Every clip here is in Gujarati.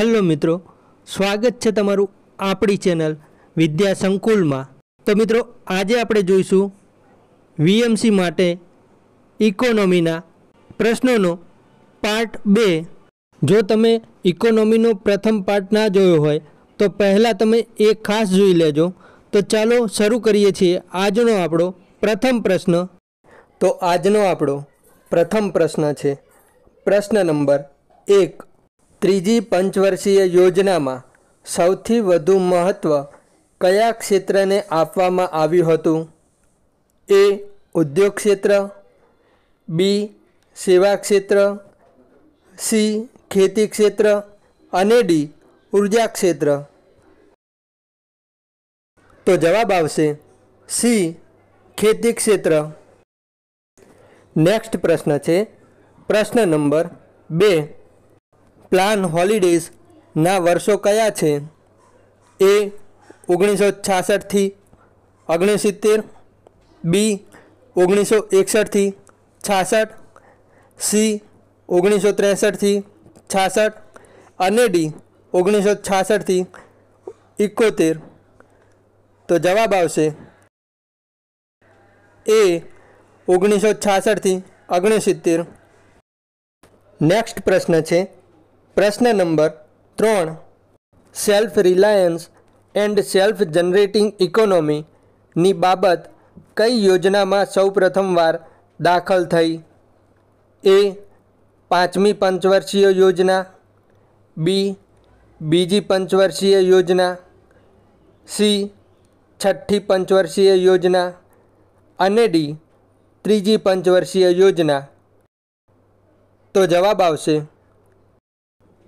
હેલો મિત્રો, સ્વાગત છે તમારું આપણી ચેનલ વિદ્યા સંકુલમાં. તો મિત્રો, આજે આપણે જોઈશું વીએમસી માટે ઇકોનોમીના પ્રશ્નોનો પાર્ટ બે. જો તમે ઇકોનોમીનો પ્રથમ પાર્ટ ના જોયો હોય, તો પહેલાં તમે એ ખાસ જોઈ લેજો. તો ચાલો શરૂ કરીએ છીએ આજનો આપણો પ્રથમ પ્રશ્ન. તો આજનો આપણો પ્રથમ પ્રશ્ન છે, પ્રશ્ન નંબર એક. ત્રીજી પંચવર્ષીય યોજનામાં સૌથી વધુ મહત્ત્વ કયા ક્ષેત્રને આપવામાં આવ્યું હતું? એ ઉદ્યોગ ક્ષેત્ર, બી સેવા ક્ષેત્ર, સી ખેતી ક્ષેત્ર અને ડી ઊર્જા ક્ષેત્ર. તો જવાબ આવશે સી ખેતી ક્ષેત્ર. નેક્સ્ટ પ્રશ્ન છે. પ્રશ્ન નંબર બે. પ્લાન હોલિડેઝના વર્ષો કયા છે? એ ઓગણીસો છાસઠથી ઓગણસિત્તેર બી ઓગણીસો એકસઠથી છાસઠ, સી ઓગણીસો ત્રેસઠથી છાસઠ અને ડી ઓગણીસો છાસઠથી એકોતેર. તો જવાબ આવશે એ ઓગણીસો છાસઠથી ઓગણસિત્તેર નેક્સ્ટ પ્રશ્ન છે પ્રશ્ન નંબર ત્રણ. Self reliance and self generating ઇકોનોમીની બાબત કઈ યોજનામાં સૌ પ્રથમવાર દાખલ થઈ? એ પાંચમી પંચવર્ષીય યોજના. બી બીજી પંચવર્ષીય યોજના. સી છઠ્ઠી પંચવર્ષીય યોજના. અને ડી ત્રીજી પંચવર્ષીય યોજના. તો જવાબ આવશે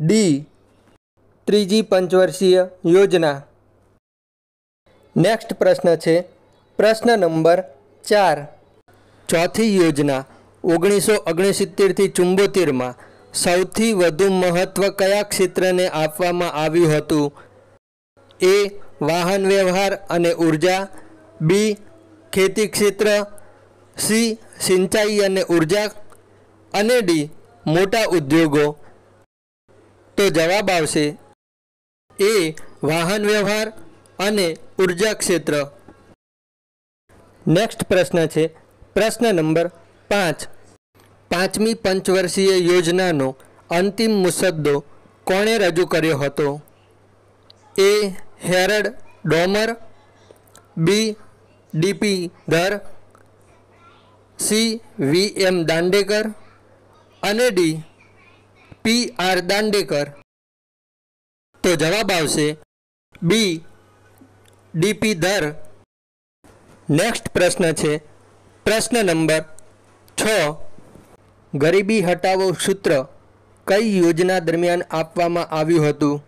ડી. ત્રીજી પંચવર્ષીય યોજના. નેક્સ્ટ પ્રશ્ન છે. પ્રશ્ન નંબર ચાર. ચોથી યોજના ઓગણીસો ઓગણસિત્તેરથી ચુંબોતેરમાં સૌથી વધુ મહત્ત્વ કયા ક્ષેત્રને આપવામાં આવ્યું હતું? એ, વાહન વ્યવહાર અને ઊર્જા. બી, ખેતી ક્ષેત્ર. સી, સિંચાઈ અને ઊર્જા. અને ડી, મોટા ઉદ્યોગો. તો જવાબ આવશે એ વાહન વ્યવહાર અને ઊર્જા ક્ષેત્ર. નેક્સ્ટ પ્રશ્ન છે. પ્રશ્ન નંબર પાંચ. પાંચમી પંચવર્ષીય યોજનાનો અંતિમ મુસદ્દો કોણે રજૂ કર્યો હતો? એ હેરડ ડોમર, બી ડીપી ધર, સી વી એમ દાંડેકર અને ડી પી આર દાંડેકર. તો જવાબ આવશે બી ડીપી ધર નેક્સ્ટ પ્રશ્ન છે. પ્રશ્ન નંબર છ. ગરીબી હટાવો સૂત્ર કઈ યોજના દરમિયાન આપવામાં આવ્યું હતું?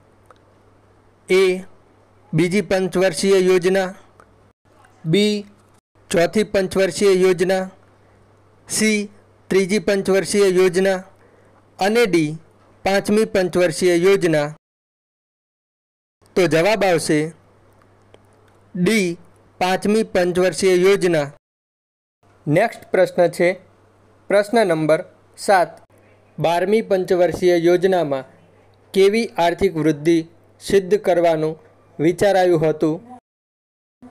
એ બીજી પંચવર્ષીય યોજના. બી ચોથી પંચવર્ષીય યોજના. સી ત્રીજી પંચવર્ષીય યોજના. અને ડી પાંચમી પંચવર્ષીય યોજના. તો જવાબ આવશે ડી, પાંચમી પંચવર્ષીય યોજના. નેક્સ્ટ પ્રશ્ન છે. પ્રશ્ન નંબર સાત. બારમી પંચવર્ષીય યોજનામાં કેવી આર્થિક વૃદ્ધિ સિદ્ધ કરવાનું વિચારાયું હતું?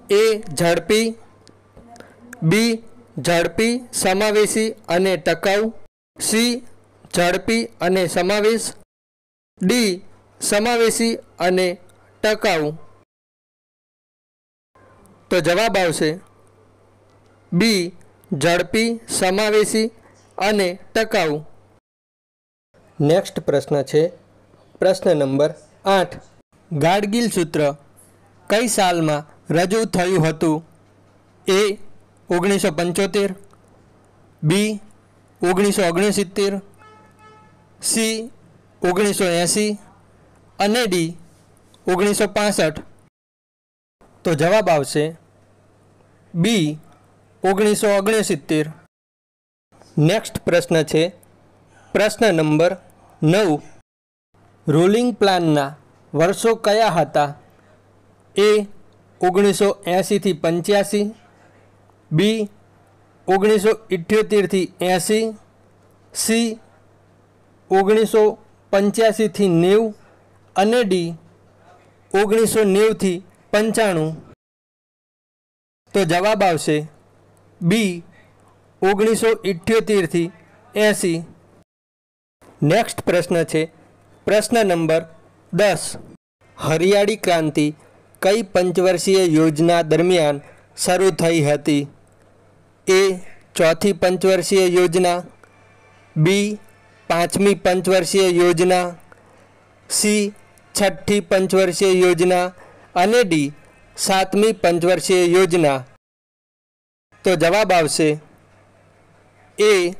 એ, ઝડપી, બી, ઝડપી, સમાવેશી અને ટકાઉ, સી ઝડપી અને સમાવેશ, ડી, સમાવેશી અને ટકાઉ. તો જવાબ આવશે, બી, ઝડપી, સમાવેશી અને ટકાઉ. નેક્સ્ટ પ્રશ્ન છે, પ્રશ્ન નંબર આઠ. ગાડગીલ સૂત્ર કઈ સાલમાં રજૂ થયું હતું? એ, ઓગણીસો પંચોતેર, બી, ઓગણીસો ઓગણસિત્તેર સી, ઓગણીસો એંસી અને ડી, ઓગણીસો પાસઠ. તો જવાબ આવશે બી, ઓગણીસો ઓગણસિત્તેર. નેક્સ્ટ પ્રશ્ન છે, પ્રશ્ન નંબર નવ. રોલિંગ પ્લાનના વર્ષો કયા હતા? એ ઓગણીસો એંસીથી પંચ્યાસી. બી ઓગણીસો ઇઠ્યોતેરથી એંસી. સી ઓગણીસો પંચ્યાસીથી નેવું અને ડી ઓગણીસો નેવુંથી પંચાણું. તો જવાબ આવશે બી ઓગણીસો ઇઠ્યોતેરથી એંસી. નેક્સ્ટ પ્રશ્ન છે. પ્રશ્ન નંબર દસ. હરિયાળી ક્રાંતિ કઈ પંચવર્ષીય યોજના દરમિયાન શરૂ થઈ હતી? એ ચોથી પંચવર્ષીય યોજના, બી પાંચમી પંચવર્ષીય યોજના, સી, છઠ્ઠી પંચવર્ષીય યોજના અને ડી, સાતમી પંચવર્ષીય યોજના. તો જવાબ આવશે એ,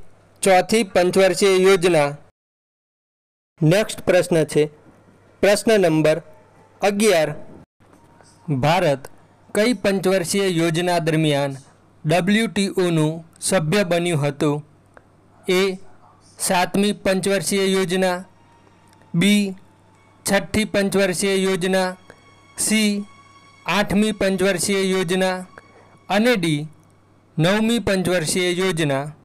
ચોથી પંચવર્ષીય યોજના. નેક્સ્ટ પ્રશ્ન છે. પ્રશ્ન નંબર અગિયાર. ભારત કઈ પંચવર્ષીય યોજના દરમિયાન ડબલ્યુટીઓનું સભ્ય બન્યું હતું? એ સાતમી પંચવર્ષીય યોજના. બી, છઠ્ઠી પંચવર્ષીય યોજના. સી, આઠમી પંચવર્ષીય યોજના. અને ડી, નવમી પંચવર્ષીય યોજના.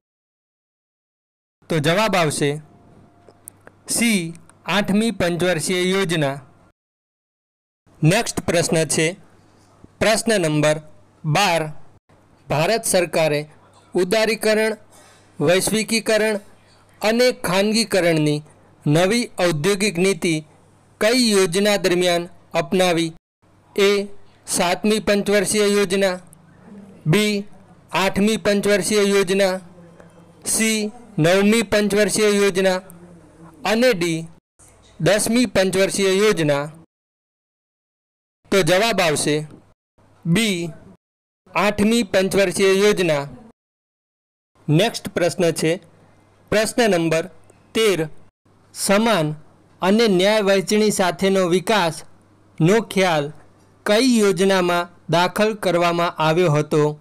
તો જવાબ આવશે સી, આઠમી પંચવર્ષીય યોજના. નેક્સ્ટ પ્રશ્ન છે. પ્રશ્ન નંબર બાર. ભારત સરકારે ઉદારીકરણ, વૈશ્વિકીકરણ અને ખાનગીકરણની નવી ઔદ્યોગિક નીતિ કઈ યોજના દરમિયાન અપનાવી? એ સાતમી પંચવર્ષીય યોજના, બી આઠમી પંચવર્ષીય યોજના, સી નવમી પંચવર્ષીય યોજના અને ડી દસમી પંચવર્ષીય યોજના. તો જવાબ આવશે બી આઠમી પંચવર્ષીય યોજના. નેક્સ્ટ પ્રશ્ન છે પ્રશ્ન નંબર તેર. સમાન અને ન્યાય વહેંચણી સાથેનો વિકાસનો ખ્યાલ કઈ યોજનામાં દાખલ કરવામાં આવ્યો હતો?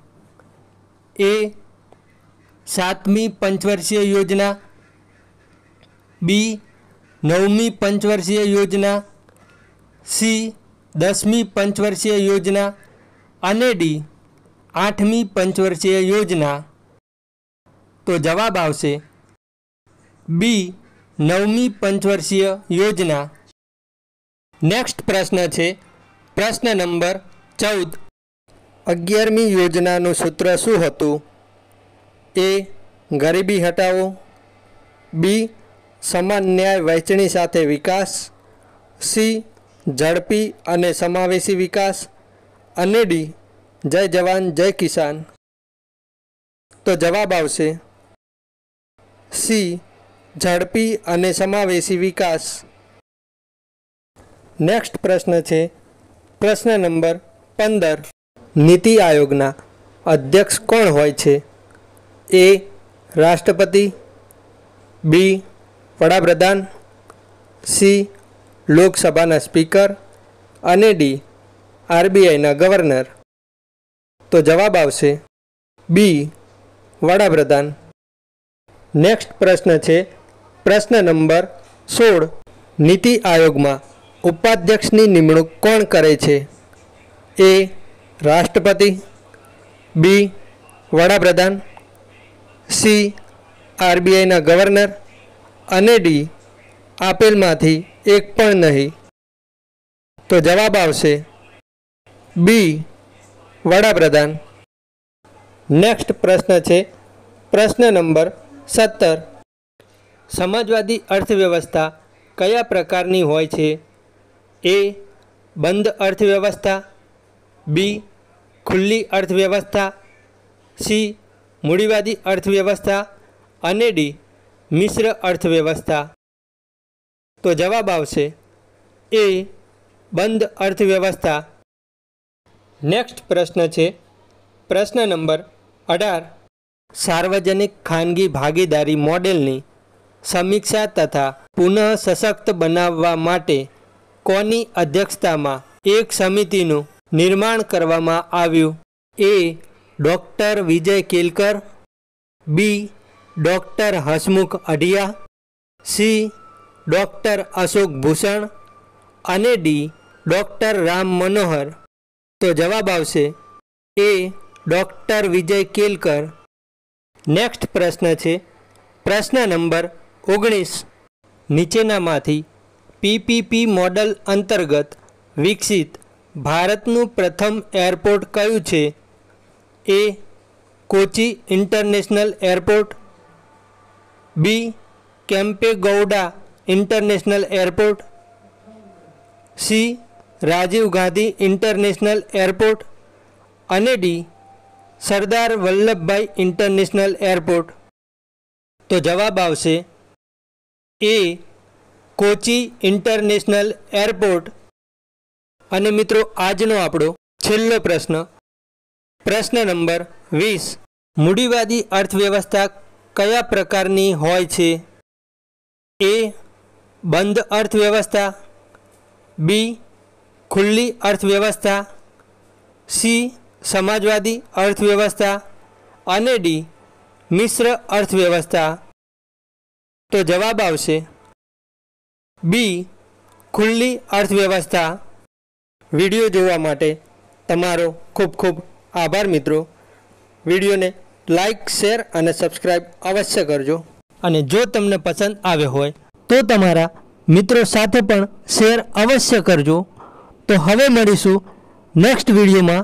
એ. સાતમી પંચવર્ષીય યોજના. બી. નવમી પંચવર્ષીય યોજના. સી. દસમી પંચવર્ષીય યોજના. અને ડી. આઠમી પંચવર્ષીય યોજના. તો જવાબ આવશે બી, નવમી પંચવર્ષીય યોજના. નેક્સ્ટ પ્રશ્ન છે, પ્રશ્ન નંબર ચૌદ. અગિયારમી યોજનાનું સૂત્ર શું હતું? એ, ગરીબી હટાવો. બી, સમાન ન્યાય વહેંચણી સાથે વિકાસ. સી, ઝડપી અને સમાવેશી વિકાસ. અને ડી, જય જવાન, જય કિસાન. તો જવાબ આવશે. સી ઝડપી અને સમાવેશી વિકાસ. નેક્સ્ટ પ્રશ્ન છે. પ્રશ્ન નંબર પંદર. નીતિ આયોગના અધ્યક્ષ કોણ હોય છે? એ રાષ્ટ્રપતિ, બી વડાપ્રધાન, સી લોકસભાના સ્પીકર અને ડી આરબીઆઈના ગવર્નર. તો જવાબ આવશે બી વડાપ્રધાન. નેક્સ્ટ પ્રશ્ન છે. પ્રશ્ન નંબર સોળ. નીતિ આયોગમાં ઉપાધ્યક્ષની નિમણૂક કોણ કરે છે? એ. રાષ્ટ્રપતિ. બી. વડાપ્રધાન. સી. આરબીઆઈના ગવર્નર. અને ડી. આપેલમાંથી એક પણ નહીં. તો જવાબ આવશે બી. વડાપ્રધાન. નેક્સ્ટ પ્રશ્ન છે. પ્રશ્ન નંબર સત્તર. સમાજવાદી અર્થવ્યવસ્થા કયા પ્રકારની હોય છે? એ, બંધ અર્થવ્યવસ્થા, બી, ખુલ્લી અર્થવ્યવસ્થા, સી, મૂડીવાદી અર્થવ્યવસ્થા અને ડી, મિશ્ર અર્થવ્યવસ્થા. તો જવાબ આવશે એ, બંધ અર્થવ્યવસ્થા. નેક્સ્ટ પ્રશ્ન છે. પ્રશ્ન નંબર અઢાર. સાર્વજનિક ખાનગી ભાગીદારી મોડેલની સમીક્ષા તથા પુનઃ સશક્ત બનાવવા માટે કોની અધ્યક્ષતામાં એક સમિતિનું નિર્માણ કરવામાં આવ્યું? A. Doctor Vijay Kelkar. B. Doctor Hasmukh Adhia. C. Doctor Ashok Bhushan. અને ડી. ડૉક્ટર રામ મનોહર. તો જવાબ આવશે એ. ડૉક્ટર વિજય કેલકર. નેક્સ્ટ પ્રશ્ન છે. પ્રશ્ન નંબર ઓગણીસ. નીચેનામાંથી પીપીપી મોડલ અંતર્ગત વિકસિત ભારતનું પ્રથમ એરપોર્ટ કયું છે? A. Kochi international airport. B. Kempegowda international airport. C. Rajiv Gandhi international airport. અને D. Sardar Vallabhbhai international airport. તો જવાબ આવશે એ કોચી ઇન્ટરનેશનલ એરપોર્ટ. અને મિત્રો આજનો આપણો છેલ્લો પ્રશ્ન. પ્રશ્ન નંબર વીસ. મૂડીવાદી અર્થવ્યવસ્થા કયા પ્રકારની હોય છે? એ બંધ અર્થવ્યવસ્થા. બી ખુલ્લી અર્થવ્યવસ્થા. સી સમાજવાદી અર્થવ્યવસ્થા. અને ડી મિશ્ર અર્થવ્યવસ્થા. તો જવાબ આવશે બી. ખુલ્લી અર્થવ્યવસ્થા. વીડિયો જોવા માટે તમારો ખૂબ ખૂબ આભાર મિત્રો. વિડીયોને લાઈક, શેર અને સબસ્ક્રાઈબ અવશ્ય કરજો. અને જો તમને પસંદ આવ્યો હોય તો તમારા મિત્રો સાથે પણ શેર અવશ્ય કરજો. તો હવે મળીશું નેક્સ્ટ વિડીયોમાં.